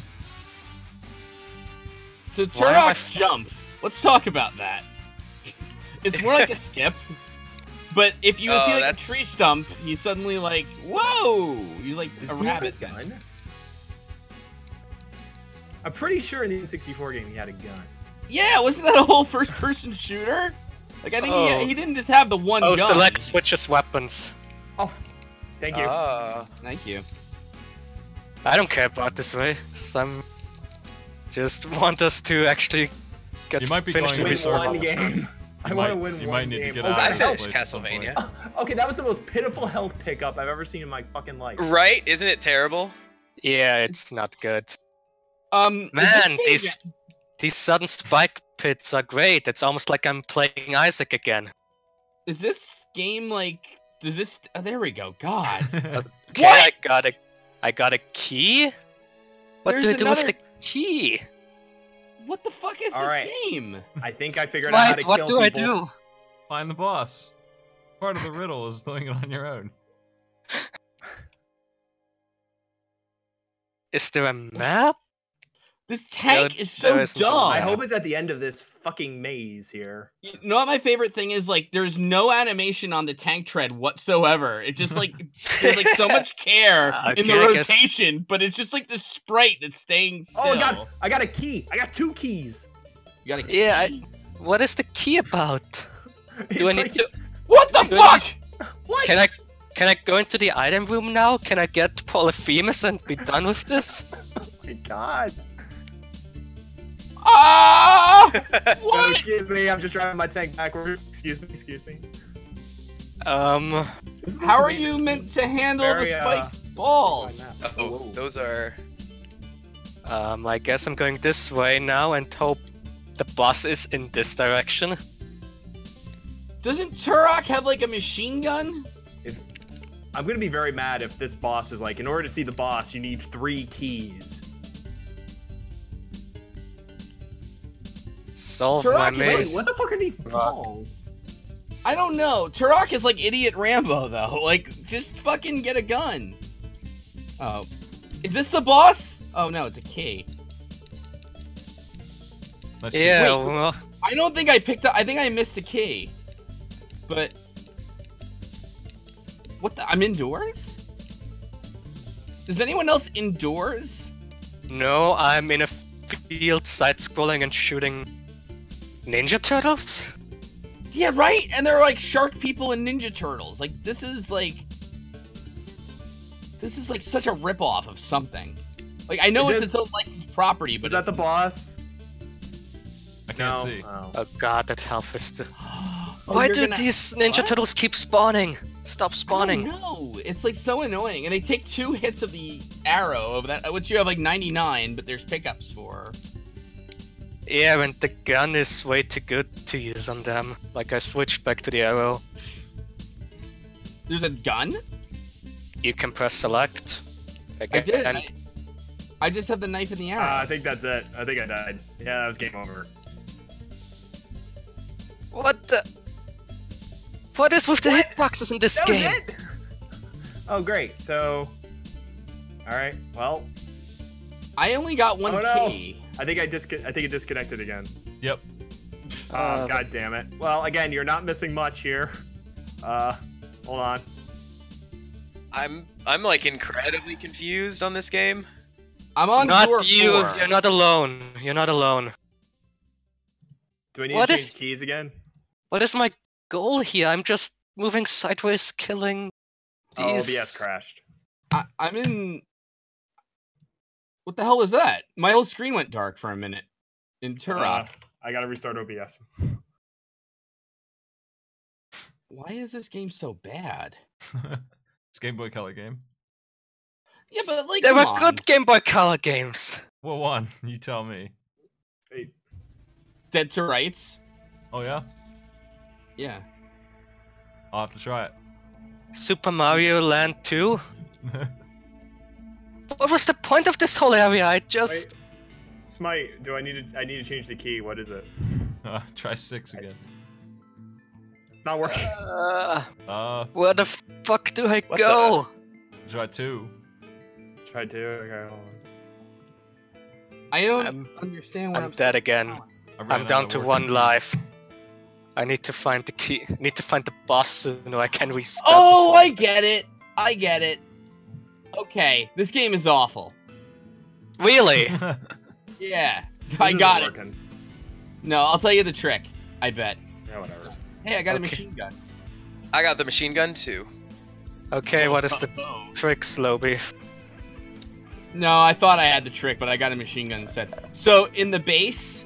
So Why am Turok jump. Let's talk about that. It's more like a [LAUGHS] skip. But if you Oh, see like that's- a tree stump, you suddenly like, whoa! You like Is a he rabbit. have a gun? I'm pretty sure in the N64 game he had a gun. Yeah, wasn't that a whole first-person shooter? Like I think Oh. he, he didn't just have the one Oh, gun. select switches weapons. Oh, thank you. Ah. Thank you. I don't care about this way. Some just want us to actually get You might be finished going with win to this sort one game. I want to might- win you one might need to get oh, out I of finished place at. Castlevania. [LAUGHS] Okay, that was the most pitiful health pickup I've ever seen in my fucking life. Right? Isn't it terrible? Yeah, it's not good. Um, is this Man, game- these these sudden spike pits are great. It's almost like I'm playing Isaac again. is this game like? Does this? Oh, there we go. God. [LAUGHS] Okay, What? I got a I got a key. What do I do another- with the key? What the fuck is All this right. game? I think I figured out how Right, to what kill do I do? Find the boss. Part of the riddle is doing it on your own. Is there a map? This tank is so there isn't dumb. I hope it's at the end of this fucking maze here. You know what my favorite thing is? Like, there's no animation on the tank tread whatsoever. It just like there's like so much [LAUGHS] care in the Okay, I guess- rotation, but it's just like the sprite that's staying still. Oh, I got, I got a key. I got two keys. You gotta Yeah, I- What is the key about? [LAUGHS] Do I need like- to? [LAUGHS] What the Do I need- fuck? What? Can I? Can I go into the item room now? Can I get Polyphemus and be done with this? Oh my god. Ah! [LAUGHS] No, What? excuse me. I'm just driving my tank backwards. Excuse me. Excuse me. Um, How are you meant to handle Very, the uh, spike balls? Oh, Whoa. those are. um, I guess I'm going this way now and hope the boss is in this direction. Doesn't Turok have like a machine gun? I'm gonna be very mad if this boss is like, in order to see the boss, you need three keys. Solve Turok my is- Wait, what the fuck are these balls? I don't know. Turok is like idiot Rambo though. [LAUGHS] Like, just fucking get a gun. Oh, is this the boss? Oh no, it's a key. Nice Yeah, Wait. well, I don't think I picked up. I think I missed a key. But what? The, I'm indoors. Is anyone else indoors? no, I'm in a field side-scrolling and shooting Ninja Turtles. Yeah, right. And they're like shark people and Ninja Turtles. Like this is like this is like such a ripoff of something. Like I know Is it's this- its own licensed property, but Is that the boss? I can't no. see. Oh. Oh god, that health is. The... [GASPS] Oh, Why do gonna- these Ninja What? Turtles keep spawning? Stop spawning. No, it's like so annoying, and they take two hits of the arrow of that, which you have like 99, but there's pickups for. Yeah, and the gun is way too good to use on them. Like I switched back to the arrow. There's a gun. You can press select. I did. I, I just have the knife and the Uh. I think that's it. I think I died. Yeah, that was game over. what the? What is with the What? hitboxes in this That was game? it? Oh, great. So, all right. Well, I only got one Oh, no. key. I think I disc. I think it disconnected again. Yep. Oh, Uh, God damn it. Well, again, you're not missing much here. Uh, hold on. I'm I'm like incredibly confused on this game. I'm on not door you. four. You're not alone. You're not alone. Do I need What to change is- keys again? What is my goal here? I'm just moving sideways, killing Oh. OBS crashed. I, I'm in. What the hell is that? My whole screen went dark for a minute. In Turok. Uh, I gotta restart OBS. Why is this game so bad? [LAUGHS] it's Game Boy Color game. Yeah, but like, There were on. good Game Boy Color games. What one? [LAUGHS] You tell me. Wait, Dead to Rights. Oh yeah? Yeah. I'll have to try it. Super Mario Land 2. [LAUGHS] it. What was the point of this whole area? I just. wait. Smight, do I need to? I need to change the key. What is it? [LAUGHS] Uh, try six again. It's not working. Uh, Uh, where the fuck do I What go? try two. Try two. Okay, hold on. I don't I'm- understand what I'm I'm, dead again. do. I ran I'm down to one life. I need to find the key. Need to find the boss soon, or I can restart. Oh, I get it. I get it. Okay, this game is awful. Really? [LAUGHS] Yeah, This I got it. working. No, I'll tell you the trick. I bet. Yeah, whatever. Hey, I got a machine gun. I got the machine gun too. Okay, what is the trick, Slowby? No, I thought I had the trick, but I got a machine gun instead. So in the base,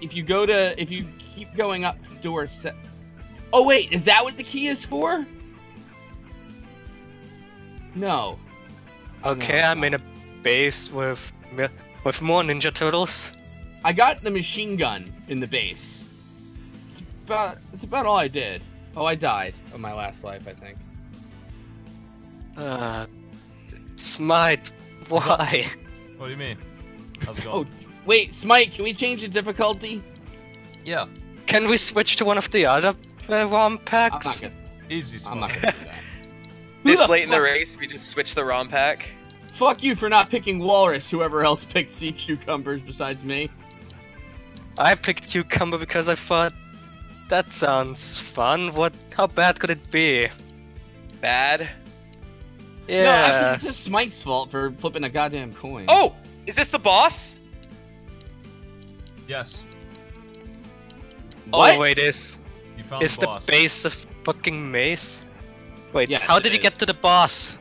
if you go to, if you keep going up to door set. Oh wait, is that what the key is for? No. Okay, No, I'm in a base with with more Ninja Turtles. I got the machine gun in the base. It's about, it's about all I did. Oh, I died on my last life, I think. Uh, Smight, why? What do you mean? How's it [LAUGHS] Oh, wait, Smight, can we change the difficulty? yeah. Can we switch to one of the other uh, ROM I'm not packs? gonna. Easy I'm not gonna do that. Who This late in the race, we just switched the ROM pack. Fuck you for not picking Walrus. Whoever else [LAUGHS] picked sea cucumbers besides me. I picked Cucumber because I thought that sounds fun. What? How bad could it be? Bad. Yeah. No, actually, it's just Smight's fault for flipping a goddamn coin. Oh, is this the boss? Yes. What? Oh wait, is You found is the the boss. base of fucking maze? Wait, Yes, how did you is. get to the boss?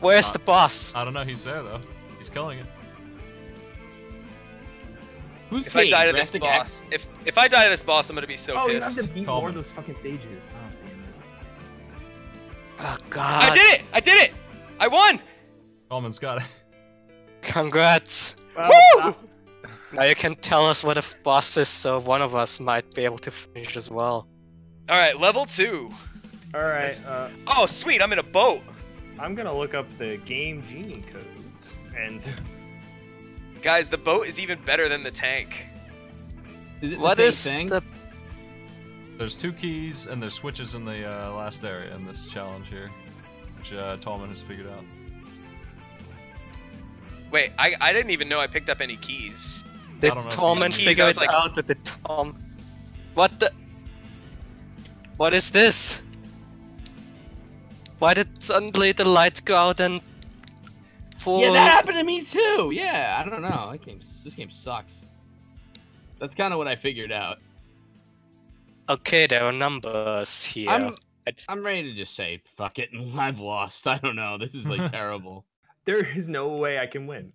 Where's Uh, the boss? I don't know. He's there though. He's killing it. Who's If I die to this Drastic boss, if if I die to this boss, I'm gonna be so Oh, you have pissed. to beat Call more me. of those fucking stages. Oh, damn it. Oh god. I did it! I did it! I won! Coleman's got it. Congrats. Well, Woo! uh, Now you can tell us what a boss is, so one of us might be able to finish as well. All right, level two. All right. Uh, Oh, sweet! I'm in a boat. I'm gonna look up the game genie codes and [LAUGHS] Guys, the boat is even better than the tank. Is it What the is thing? the There's two keys and there's switches in the uh, last area in this challenge here, which uh, Tallman has figured out. Wait, I, I didn't even know I picked up any keys. did don't know if you Tom got and keys, figure I was it like- out with the Tom? What the? What is this? Why did suddenly the lights go out and? Full... Yeah, that happened to me too. Yeah, I don't know. That game, this game sucks. That's kind of what I figured out. Okay, there are numbers here. I'm, I'd- I'm ready to just say fuck it, and [LAUGHS] I've lost. I don't know. This is like [LAUGHS] terrible. there is no way I can win.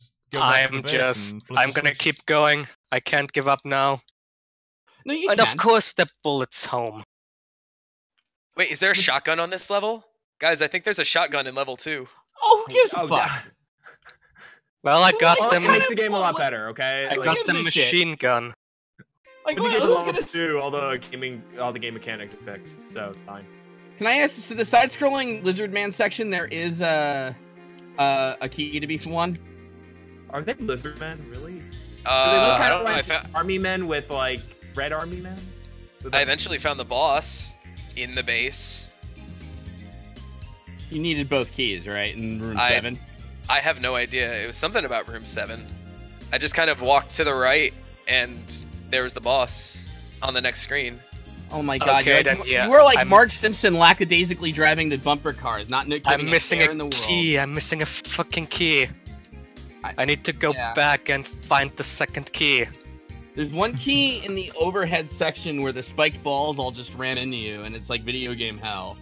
Just go back to I'm just. I'm gonna keep going. I can't give up now. No, you and can. of course, the bullets home. Wait, is there a shotgun on this level? Guys, I think there's a shotgun in level two. Oh, who gives a Oh, fuck? God. Well, I got Well, them. it makes the game a lot better. Okay. I Like, got the a shit? machine gun. Like, what- who's level gonna- two, all the gaming, all the game mechanics are fixed, so it's fine. Can I ask? So the side-scrolling Lizard Man section, there is a uh, a key to be one. Are they lizard men, really? Do they Uh, look I kind don't of know. I, like found, army men with like red army men? I eventually found the boss in the base. You needed both keys, right? In room I- seven. I have no idea. It was something about room seven. I just kind of walked to the right, and there was the boss on the next screen. Oh my god! Okay, you're like, then, yeah, you were like I'm- Marge Simpson, lackadaisically driving the bumper cars, not giving I'm missing care a in the world. key. I'm missing a fucking key. I- I need to go yeah. back and find the second key. There's one key in the overhead section where the spiked balls all just ran into you, and it's like video game hell.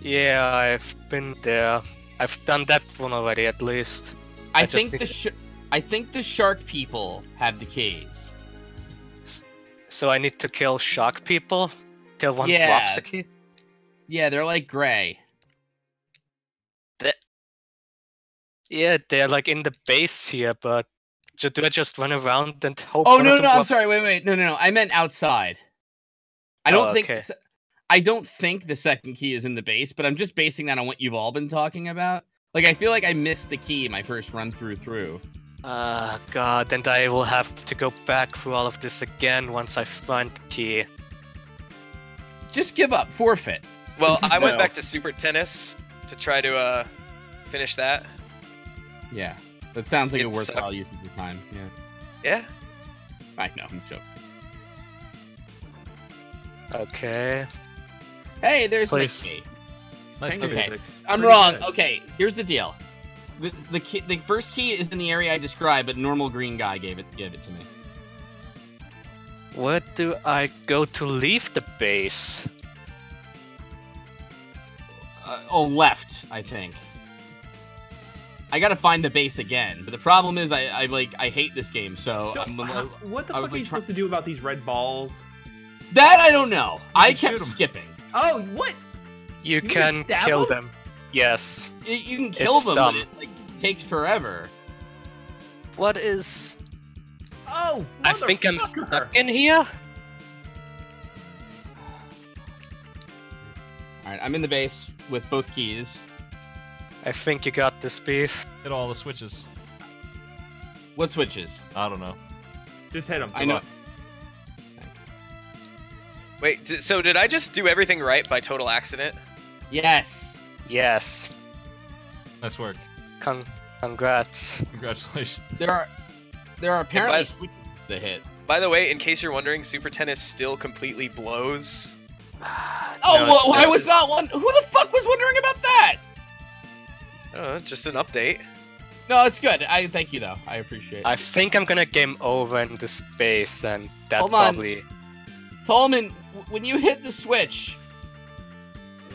Yeah, I've been there. I've done that one already, at least. I, I think the sh- I think the shark people have the keys. So I need to kill shark people till one Yeah. drops the key. Yeah, they're like gray. The... Yeah, they're like in the base here, but so do I just run around and hope? Oh no, of no, them I'm sorry. Wait, wait, no, no, no. I meant outside. I Oh, don't think. okay. the I don't think the second key is in the base, but I'm just basing that on what you've all been talking about. Like, I feel like I missed the key my first run through through. Ah, God, and I will have to go back through all of this again once I find the key. Just give up, forfeit. Well, I went [LAUGHS] No. back to Super Tennis to try to uh, finish that. Yeah, that sounds like It a worthwhile sucks. use of your time. Yeah. Yeah. I know. I'm joking. Okay. Hey, there's Please. Mickey. Nice Tango to meet you. physics. I'm Pretty wrong. good. Okay, here's the deal. The the, key, the first key is in the area I described, but normal green guy gave it gave it to me. Where do I go to leave the base? Uh, oh, left, I think. I gotta find the base again, but the problem is I, I like I hate this game, so, So, I'm, how- what the I fuck was are you like supposed to do about these red balls? that I don't know. I can shoot kept 'em. skipping. Oh, what? You can can kill them? them. Yes. You, you can kill It's them, dumb. but it like takes forever. What is... Oh, I think I'm stuck in here? All right, I'm in the base with both keys. I think you got this, Beef. Hit all the switches. What switches? I don't know. Just hit him. I know. Wait, d- so did I just do everything right by total accident? Yes. Yes. Nice work. Con- congrats. Congratulations. There are there are apparently by- switches to hit. By the way, in case you're wondering, Super Tennis still completely blows. [SIGHS] Oh, No, well, I was is- not one. Who the fuck was wondering about that? I don't know, just an update. No, it's good. I thank you though. I appreciate it. I think I'm gonna game over into space, and that Hold on. probably... Tallman, when you hit the switch,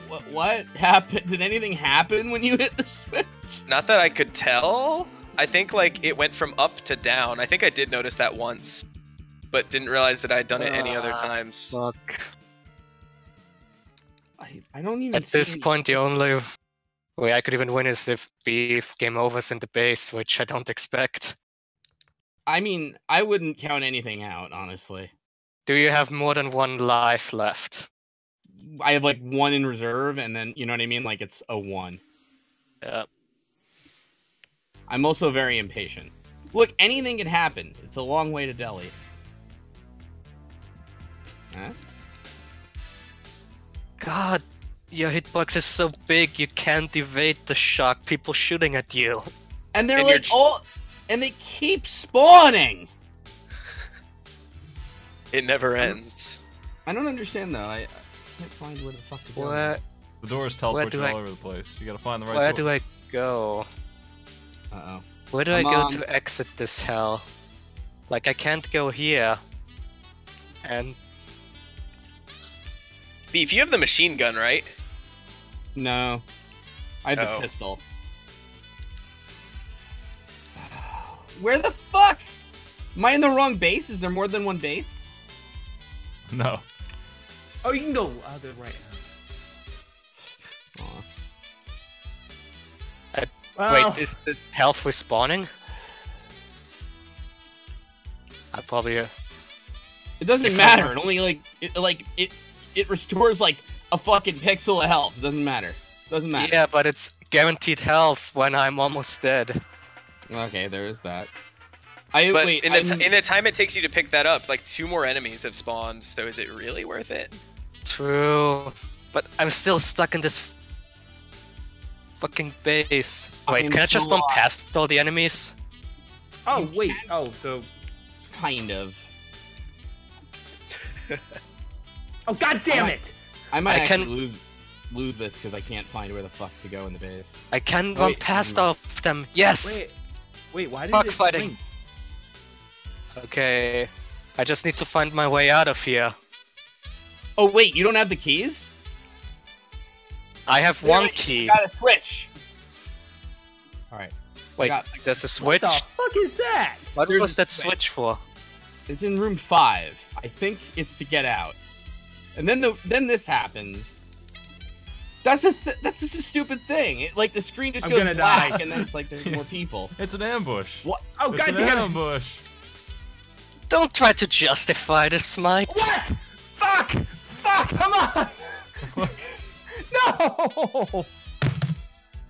what what happened? Did anything happen when you [LAUGHS] hit the switch? Not that I could tell. I think like it went from up to down. I think I did notice that once, but didn't realize that I'd done it any other Ah, times. Fuck. I, I don't even. At this see- point, the only way I could even win is if Beef game overs in the base, which I don't expect. I mean, I wouldn't count anything out, honestly. Do you have more than one life left? I have like one in reserve, and then you know what I mean. Like it's a one. Yeah. I'm also very impatient. Look, anything can happen. It's a long way to Delhi. Huh? God, your hitbox is so big you can't evade the shock people shooting at you. And they're And like j- all, and they keep spawning. It never ends. I don't understand though. I, I can't find where the fuck to go. Where The doors Where teleport do you I- all over the place. You gotta find the right where door. do I go? Uh oh. Where do I I'm go on- to exit this hell? Like I can't go here. And Beef, you have the machine gun, right? No, I have Oh. the pistol. [SIGHS] Where the fuck? Am I in the wrong base? Is there more than one base? No. Oh, you can go other right. Aw. Well, wait, is this health respawning? I probably uh, It doesn't matter. It only like it like it it restores like a fucking pixel of health. Doesn't matter. Doesn't matter. Yeah, but it's guaranteed health when I'm almost dead. Okay, there is that. I But wait. in the t- in the time it takes you to pick that up, like two more enemies have spawned. So is it really worth it? True, but I'm still stuck in this fucking base. Wait, I'm can I just so run past all the enemies? oh you wait. can- Oh, so kind of. [LAUGHS] oh god damn Alright. it! I might I actually can- lose lose this because I can't find where the fuck to go in the base. I can Oh, run wait, past never all of them. Yes. Wait, wait. Why did Fuck it fighting. blink? Okay. I just need to find my way out of here. Oh wait, you don't have the keys? I have Wait, one wait, key. Got a switch. All right, Wait, got- there's a switch. What the fuck is that? What There's was a that switch. switch for? it's in room five. I think it's to get out, and then the then this happens. That's a th- that's such a stupid thing. It, like the screen just I'm goes black, die. and then it's like there's more [LAUGHS] people. It's an ambush. What? Oh It's god an damn it! ambush. Don't try to justify the smite. What? Fuck! Fuck! Come on! [LAUGHS] no!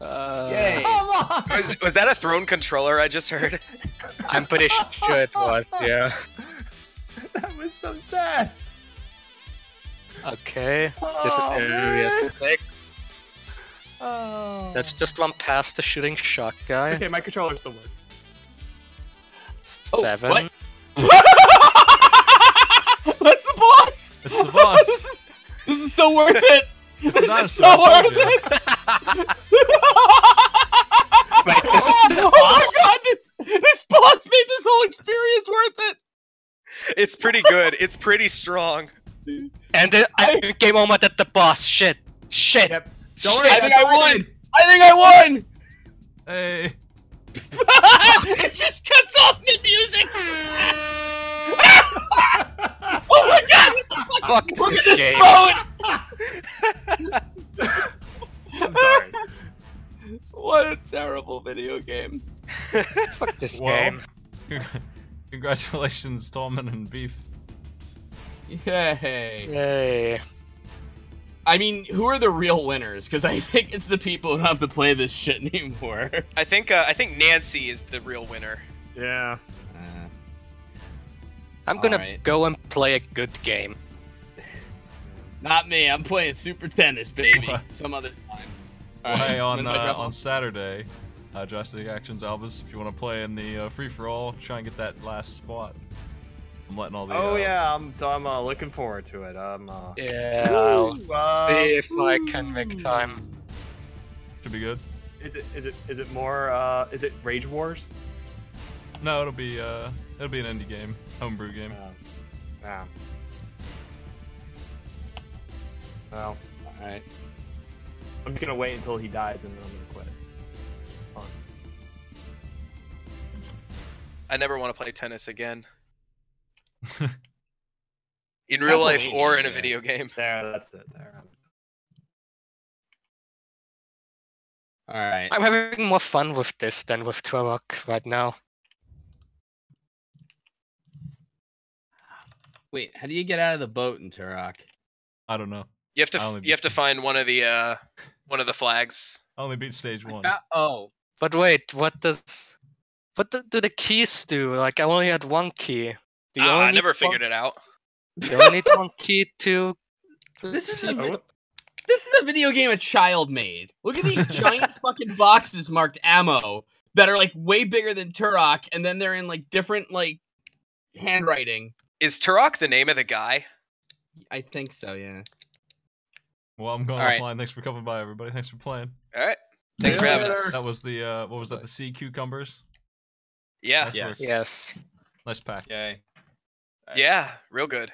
Uh, Yay. Come on! Was, was that a thrown controller I just heard? I'm pretty sure it was. Yeah. [LAUGHS] That was so sad. Okay, this is area six. Oh. That's just one past the shooting shot guy. Okay, my controller still works. Oh, seven. Oh, [LAUGHS] That's the boss. It's the boss. [LAUGHS] this, is, this is so worth it. [LAUGHS] It's this is so worth it. Wait, this is the boss. Oh my god, this, this boss made this whole experience worth it. It's pretty good. It's pretty strong. And then I game over at the boss. Shit. Shit. Yep. Don't Shit. worry, I think I won. did. I think I won. Hey. [LAUGHS] it just cuts off mid music. [LAUGHS] oh my god! Fuck this game. [LAUGHS] I'm sorry. What a terrible video game. Fuck this Well, game. Congratulations, Torment and Beef. Yay. Yay. I mean, who are the real winners? Because I think it's the people who don't have to play this shit anymore. I think uh, I think Nancy is the real winner. Yeah. Uh, I'm gonna Alright. go and play a good game. not me. I'm playing Super Tennis, baby. Some other time. Well, Alright, hey, on when I uh, go? on Saturday, uh, Drastic Actions Albus, if you want to play in the uh, free for all, try and get that last spot. I'm letting all the. Oh uh, yeah, I'm I'm uh, looking forward to it. Um, uh, Yeah, I'll woo, uh, see if I can make time. Should be good. Is it is it is it more uh is it Rage Wars? No, it'll be uh, it'll be an indie game, homebrew game. Yeah. Well, Alright. I'm just gonna wait until he dies and then I'm gonna quit. Fine. I never want to play tennis again. [LAUGHS] In real life or in a video game. There, that's it. There. Alright. I'm having more fun with this than with Turok right now. Wait, how do you get out of the boat in Turok? I don't know. You have to I f- only you have to find one of the uh one of the flags. I only beat stage one. oh. But wait, what does what do, do the keys do? Like I only had one key. Do you Ah, only I need never one- figured it out. You only need one key to. to [LAUGHS] This is a This is a video game a child made. Look at these [LAUGHS] giant fucking boxes marked ammo that are like way bigger than Turok, and then they're in like different like handwriting. Is Turok the name of the guy? I think so, yeah. Well, I'm going Alright. offline. Thanks for coming by, everybody. Thanks for playing. All right. Thanks for having us. That was the uh, what was that? The sea cucumbers. Yeah. Nice Yes. work. Yes. Nice pack. Yeah. Real good.